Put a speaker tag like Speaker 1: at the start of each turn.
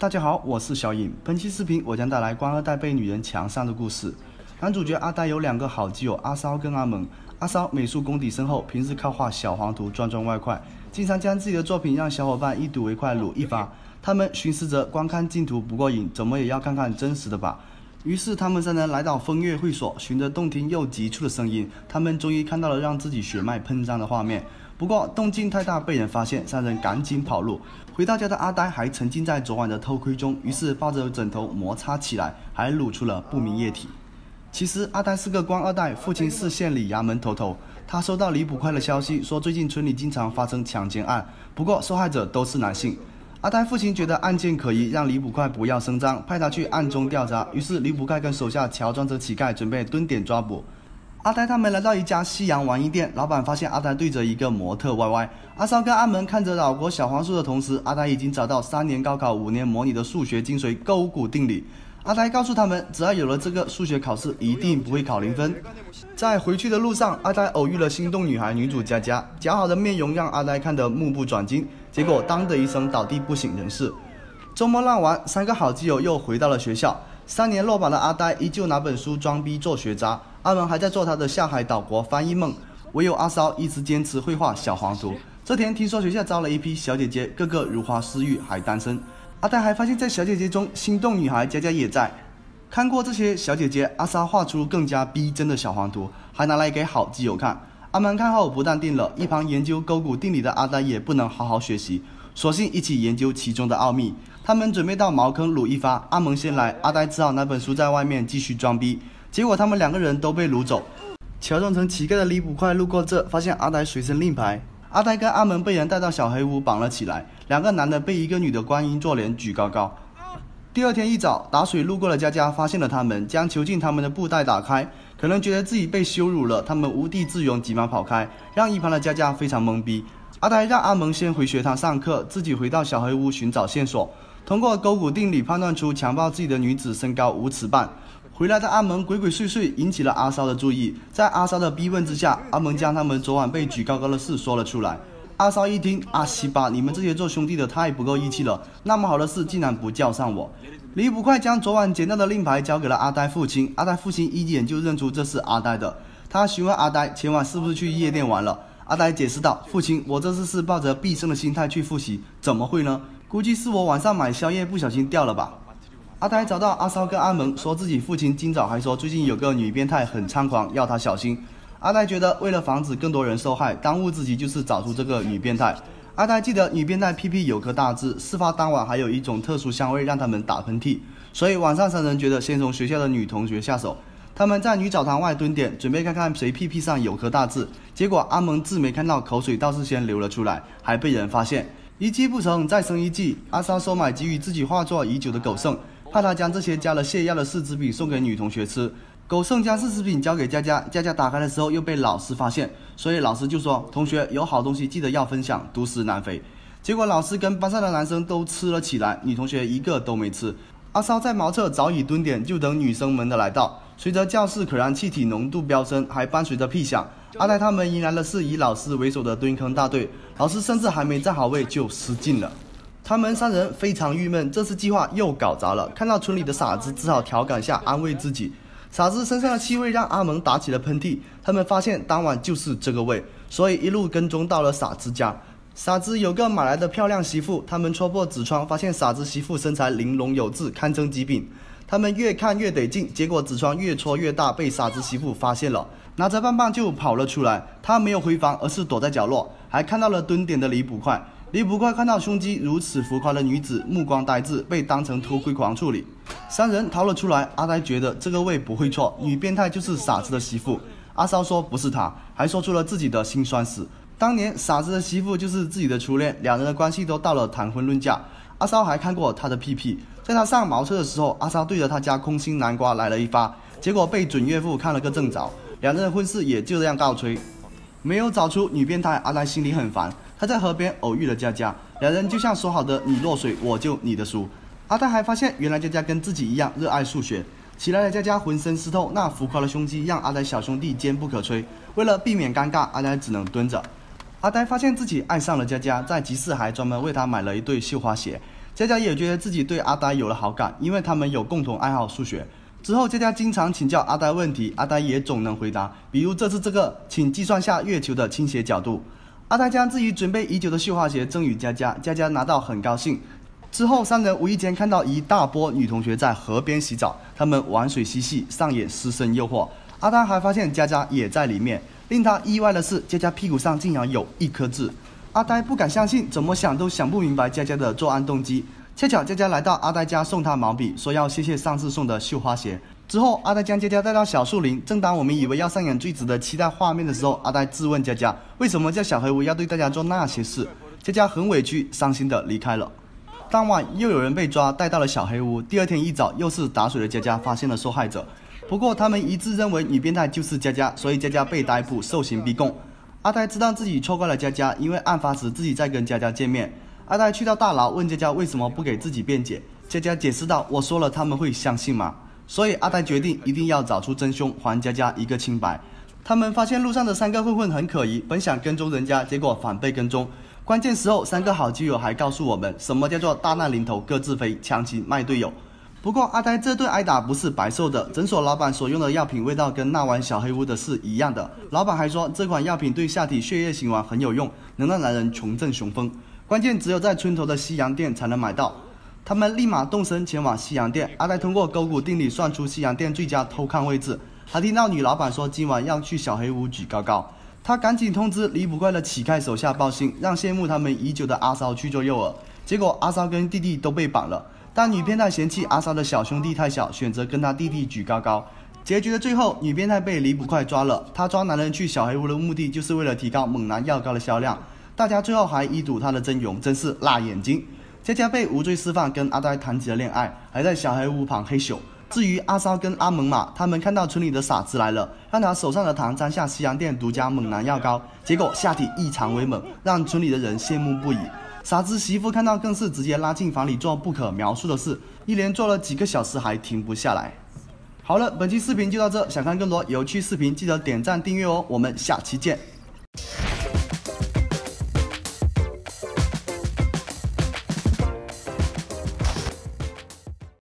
Speaker 1: 大家好，我是小颖。本期视频我将带来官二代被女人强上的故事。男主角阿呆有两个好基友阿骚跟阿猛。阿骚美术功底深厚，平时靠画小黄图赚赚外快，经常将自己的作品让小伙伴一睹为快，撸一发。他们寻思着光看镜图不过瘾，怎么也要看看真实的吧。于是他们三人来到风月会所，循着动听又急促的声音，他们终于看到了让自己血脉喷张的画面。不过动静太大，被人发现，三人赶紧跑路。回到家的阿呆还沉浸在昨晚的偷窥中，于是抱着枕头摩擦起来，还露出了不明液体。其实阿呆是个官二代，父亲是县里衙门头头。他收到李捕快的消息，说最近村里经常发生强奸案，不过受害者都是男性。阿呆父亲觉得案件可疑，让李捕快不要声张，派他去暗中调查。于是李捕快跟手下乔装成乞丐，准备蹲点抓捕。阿呆他们来到一家西洋玩意店，老板发现阿呆对着一个模特歪歪。阿骚跟阿门看着老国小黄书的同时，阿呆已经找到三年高考五年模拟的数学精髓勾股定理。阿呆告诉他们，只要有了这个数学考试，一定不会考零分。在回去的路上，阿呆偶遇了心动女孩女主佳佳，姣好的面容让阿呆看得目不转睛，结果当的一声倒地不省人事。周末浪完，三个好基友又回到了学校。三年落榜的阿呆依旧拿本书装逼做学渣，阿门还在做他的下海岛国翻译梦，唯有阿骚一直坚持绘画小黄图。这天听说学校招了一批小姐姐，个个如花似玉，还单身。阿呆还发现，在小姐姐中心动女孩佳佳也在。看过这些小姐姐，阿骚画出更加逼真的小黄图，还拿来给好基友看。阿门看后不淡定了，一旁研究勾股定理的阿呆也不能好好学习，索性一起研究其中的奥秘。他们准备到茅坑撸一发，阿蒙先来，阿呆只好拿本书在外面继续装逼。结果他们两个人都被掳走。乔装成乞丐的李捕快路过这，发现阿呆随身令牌。阿呆跟阿蒙被人带到小黑屋绑了起来，两个男的被一个女的观音坐莲举高高。第二天一早，打水路过的佳佳发现了他们，将囚禁他们的布袋打开，可能觉得自己被羞辱了，他们无地自容，急忙跑开，让一旁的佳佳非常懵逼。阿呆让阿蒙先回学堂上课，自己回到小黑屋寻找线索。通过勾股定理判断出强暴自己的女子身高五尺半。回来的阿蒙鬼鬼祟祟，引起了阿骚的注意。在阿骚的逼问之下，阿蒙将他们昨晚被举高高的事说了出来。阿骚一听，阿西巴，你们这些做兄弟的太不够义气了，那么好的事竟然不叫上我。李捕快将昨晚捡到的令牌交给了阿呆父亲，阿呆父亲一眼就认出这是阿呆的。他询问阿呆前晚是不是去夜店玩了。阿呆解释道：“父亲，我这次是抱着必胜的心态去复习，怎么会呢？”估计是我晚上买宵夜不小心掉了吧。阿呆找到阿骚跟阿蒙，说自己父亲今早还说最近有个女变态很猖狂，要他小心。阿呆觉得为了防止更多人受害，当务之急就是找出这个女变态。阿呆记得女变态屁屁有颗大痣，事发当晚还有一种特殊香味让他们打喷嚏，所以晚上三人觉得先从学校的女同学下手。他们在女澡堂外蹲点，准备看看谁屁屁上有颗大痣。结果阿蒙痣没看到，口水倒是先流了出来，还被人发现。一计不成，再生一计。阿骚收买给予自己画作已久的狗剩，怕他将这些加了泻药的试纸品送给女同学吃。狗剩将试纸品交给佳佳，佳佳打开的时候又被老师发现，所以老师就说：“同学有好东西记得要分享，独食难肥。”结果老师跟班上的男生都吃了起来，女同学一个都没吃。阿骚在茅厕早已蹲点，就等女生们的来到。随着教室可燃气体浓度飙升，还伴随着屁响。阿呆他们迎来的是以老师为首的蹲坑大队，老师甚至还没站好位就失禁了。他们三人非常郁闷，这次计划又搞砸了。看到村里的傻子，只好调侃下安慰自己。傻子身上的气味让阿蒙打起了喷嚏。他们发现当晚就是这个味，所以一路跟踪到了傻子家。傻子有个买来的漂亮媳妇，他们戳破纸窗，发现傻子媳妇身材玲珑有致，堪称极品。他们越看越得劲，结果纸窗越戳越大，被傻子媳妇发现了，拿着棒棒就跑了出来。他没有回房，而是躲在角落，还看到了蹲点的李捕快。李捕快看到胸肌如此浮夸的女子，目光呆滞，被当成偷窥狂处理。三人逃了出来。阿呆觉得这个位不会错，女变态就是傻子的媳妇。阿骚说不是他，还说出了自己的辛酸史。当年傻子的媳妇就是自己的初恋，两人的关系都到了谈婚论嫁。阿骚还看过他的屁屁。在他上茅厕的时候，阿莎对着他家空心南瓜来了一发，结果被准岳父看了个正着，两人的婚事也就这样告吹。没有找出女变态，阿呆心里很烦。他在河边偶遇了佳佳，两人就像说好的“你落水，我就你的书”。阿呆还发现，原来佳佳跟自己一样热爱数学。起来的佳佳浑身湿透，那浮夸的胸肌让阿呆小兄弟坚不可摧。为了避免尴尬，阿呆只能蹲着。阿呆发现自己爱上了佳佳，在集市还专门为她买了一对绣花鞋。佳佳也觉得自己对阿呆有了好感，因为他们有共同爱好数学。之后，佳佳经常请教阿呆问题，阿呆也总能回答。比如这次这个，请计算下月球的倾斜角度。阿呆将自己准备已久的绣花鞋赠予佳佳，佳佳拿到很高兴。之后，三人无意间看到一大波女同学在河边洗澡，他们玩水嬉戏，上演师生诱惑。阿呆还发现佳佳也在里面。令他意外的是，佳佳屁股上竟然有一颗痣。阿呆不敢相信，怎么想都想不明白佳佳的作案动机。恰巧佳佳来到阿呆家送他毛笔，说要谢谢上次送的绣花鞋。之后，阿呆将佳佳带到小树林。正当我们以为要上演最值得期待画面的时候，阿呆质问佳佳：“为什么叫小黑屋要对大家做那些事？”佳佳很委屈、伤心的离开了。当晚又有人被抓，带到了小黑屋。第二天一早，又是打水的佳佳发现了受害者。不过他们一致认为女变态就是佳佳，所以佳佳被逮捕受刑逼供。阿呆知道自己错怪了佳佳，因为案发时自己在跟佳佳见面。阿呆去到大牢，问佳佳为什么不给自己辩解。佳佳解释道：“我说了他们会相信吗？”所以阿呆决定一定要找出真凶，还佳佳一个清白。他们发现路上的三个混混很可疑，本想跟踪人家，结果反被跟踪。关键时候，三个好基友还告诉我们，什么叫做大难临头各自飞，强行卖队友。不过阿呆这顿挨打不是白受的，诊所老板所用的药品味道跟那晚小黑屋的是一样的。老板还说这款药品对下体血液循环很有用，能让男人重振雄风。关键只有在村头的西洋店才能买到。他们立马动身前往西洋店。阿呆通过勾股定理算出西洋店最佳偷看位置。还听到女老板说今晚要去小黑屋举高高，他赶紧通知离不快的乞丐手下报信，让羡慕他们已久的阿骚去做诱饵。结果阿骚跟弟弟都被绑了。但女变态嫌弃阿骚的小兄弟太小，选择跟他弟弟举高高。结局的最后，女变态被李捕快抓了。他抓男人去小黑屋的目的，就是为了提高猛男药膏的销量。大家最后还一睹他的真容，真是辣眼睛。佳佳被无罪释放，跟阿呆谈起了恋爱，还在小黑屋旁黑咻。至于阿骚跟阿猛马，他们看到村里的傻子来了，让他手上的糖沾下西洋店独家猛男药膏，结果下体异常威猛，让村里的人羡慕不已。傻子媳妇看到更是直接拉进房里做不可描述的事，一连做了几个小时还停不下来。好了，本期视频就到这，想看更多有趣视频记得点赞订阅哦，我们下期见。